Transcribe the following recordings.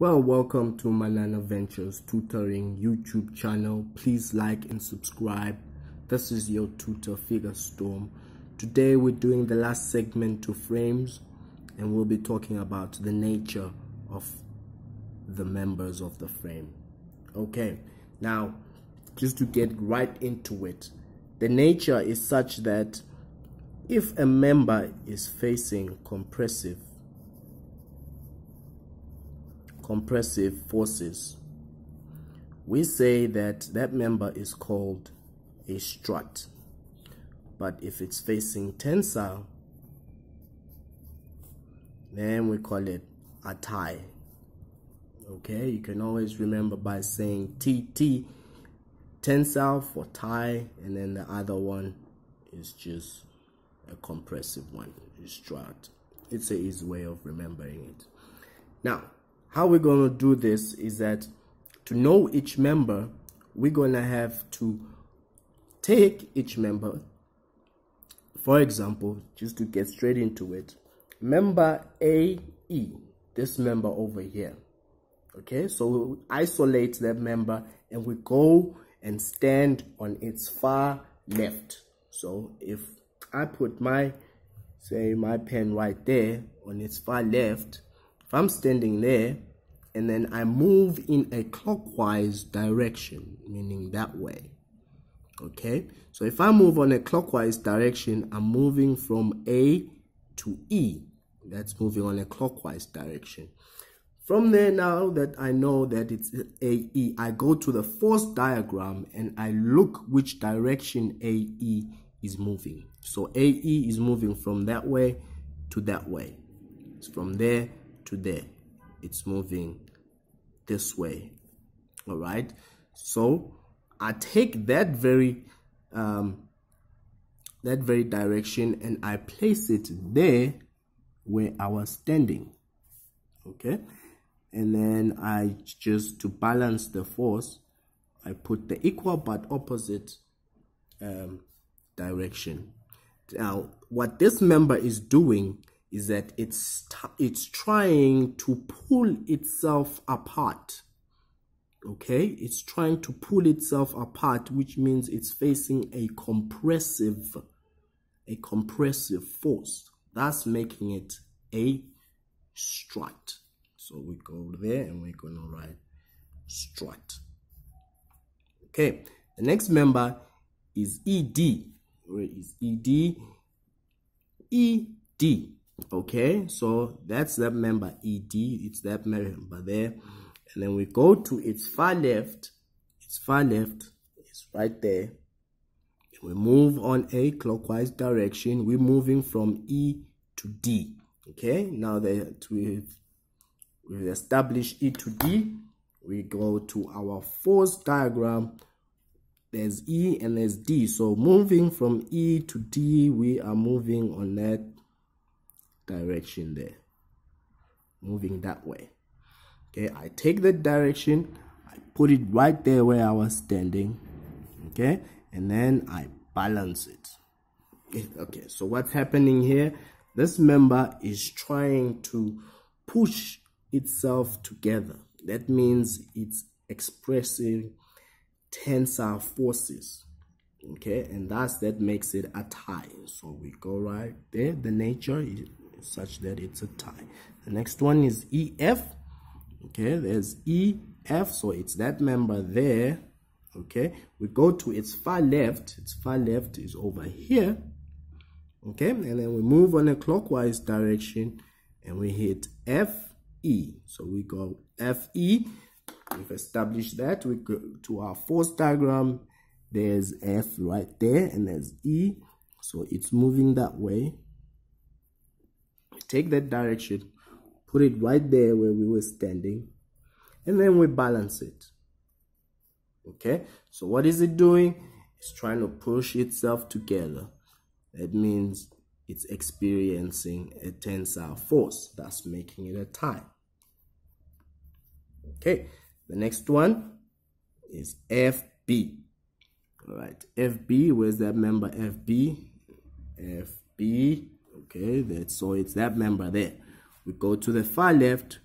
Well, welcome to Manana Ventures Tutoring YouTube channel. Please like and subscribe. This is your tutor Figure Storm. Today we're doing the last segment to frames and we'll be talking about the nature of the members of the frame. Okay, now just to get right into it, the nature is such that if a member is facing compressive compressive forces, we say that that member is called a strut. But if it's facing tensile, then we call it a tie. Okay, you can always remember by saying TT, tensile for tie, and then the other one is just a compressive one, strut. It's an easy way of remembering it. Now, how we're going to do this is that to know each member, we're going to have to take each member. For example, just to get straight into it, member AE, this member over here. Okay, so we isolate that member and we go and stand on its far left. So if I put my, say, my pen right there on its far left, if I'm standing there and then I move in a clockwise direction, meaning that way, okay? So if I move on a clockwise direction, I'm moving from A to E. That's moving on a clockwise direction. From there, now that I know that it's AE, I go to the force diagram and I look which direction AE is moving. So AE is moving from that way to that way. It's from there to there. It's moving this way. All right. So I take that very um, that very direction and I place it there where I was standing. Okay. And then I just to balance the force, I put the equal but opposite um, direction. Now, what this member is doing is that it's it's trying to pull itself apart. Okay? It's trying to pull itself apart which means it's facing a compressive a compressive force that's making it a strut. So we go there and we're to write strut. Okay? The next member is ed where is ed ed okay so that's that member ed it's that member there. And then we go to its far left its far left is right there. We move on a clockwise direction. We're moving from e to d okay? Now that we've we've established e to d we go to our force diagram. There's e and there's d. So moving from e to d we are moving on that direction there. Moving that way. Okay i take that direction i put it right there where i was standing okay and then i balance it. Okay so what's happening here? This member is trying to push itself together. That means it's expressing tensile forces okay and that's that makes it a tie. So we go right there the nature is such that it's a tie. The next one is EF. Okay, there's EF, so it's that member there. Okay, we go to its far left. Its far left is over here. Okay, and then we move on a clockwise direction and we hit FE. So we go FE. We've established that. We go to our force diagram. There's F right there and there's E. So it's moving that way take that direction, put it right there where we were standing, and then we balance it. Okay, so what is it doing? It's trying to push itself together. That means it's experiencing a tensile force that's making it a tie. Okay, the next one is FB. All right, FB, where's that member FB? FB okay that so it's that member there we go to the far left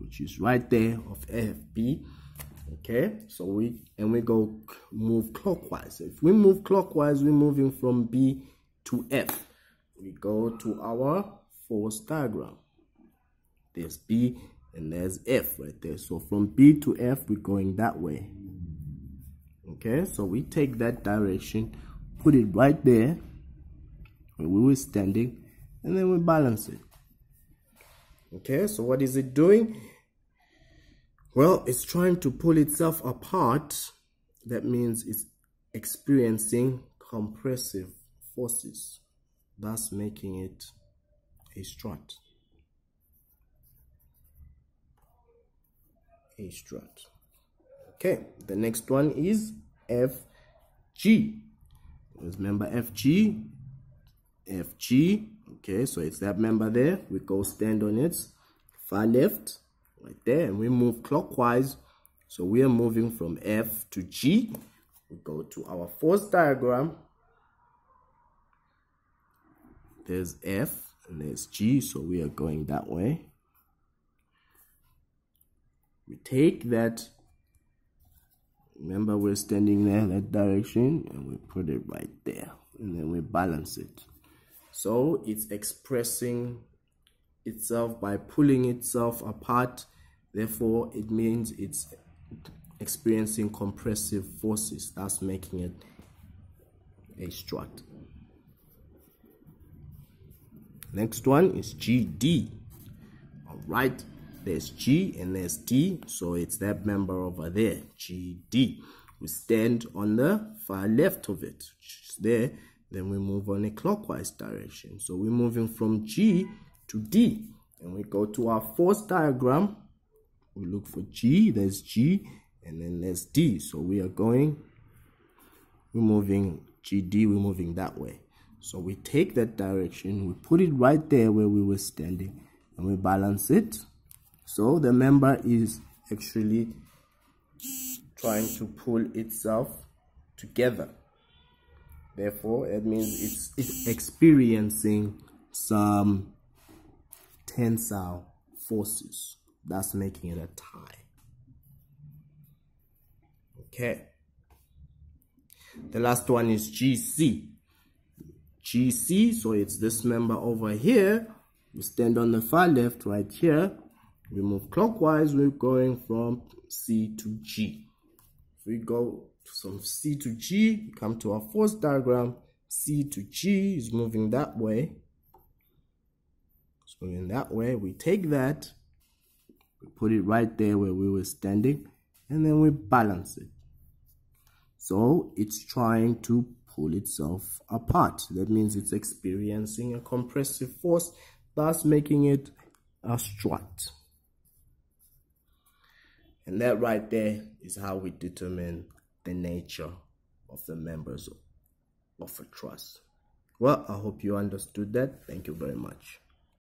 which is right there of FB. Okay, so we and we go move clockwise. If we move clockwise, we're moving from B to F. We go to our force diagram. There's B and there's F right there. So from B to F, we're going that way. Okay, so we take that direction, put it right there we were standing, and then we balance it. Okay, so what is it doing? Well, it's trying to pull itself apart. That means it's experiencing compressive forces, thus making it a strut. A strut. Okay, the next one is FG. Remember FG? FG. Okay, so it's that member there. We go stand on it. Far left, right there. And we move clockwise. So we are moving from F to G. We go to our force diagram. There's F and there's G. So we are going that way. We take that remember we're standing there that direction and we put it right there and then we balance it so it's expressing itself by pulling itself apart therefore it means it's experiencing compressive forces that's making it a strut next one is gd all right there's G and there's D, so it's that member over there, GD. We stand on the far left of it, which is there. Then we move on a clockwise direction. So we're moving from G to D. And we go to our force diagram. We look for G, there's G, and then there's D. So we are going, we're moving GD, we're moving that way. So we take that direction, we put it right there where we were standing, and we balance it so the member is actually trying to pull itself together therefore it means it's, it's experiencing some tensile forces that's making it a tie. Okay. The last one is gc gc so it's this member over here. We stand on the far left right here. We move clockwise. We're going from c to g. If we go from c to g come to our force diagram. C to g is moving that way. It's moving that way. We take that we put it right there where we were standing and then we balance it. So it's trying to pull itself apart. That means it's experiencing a compressive force thus making it a strut. And that right there is how we determine the nature of the members of a trust. Well, I hope you understood that. Thank you very much.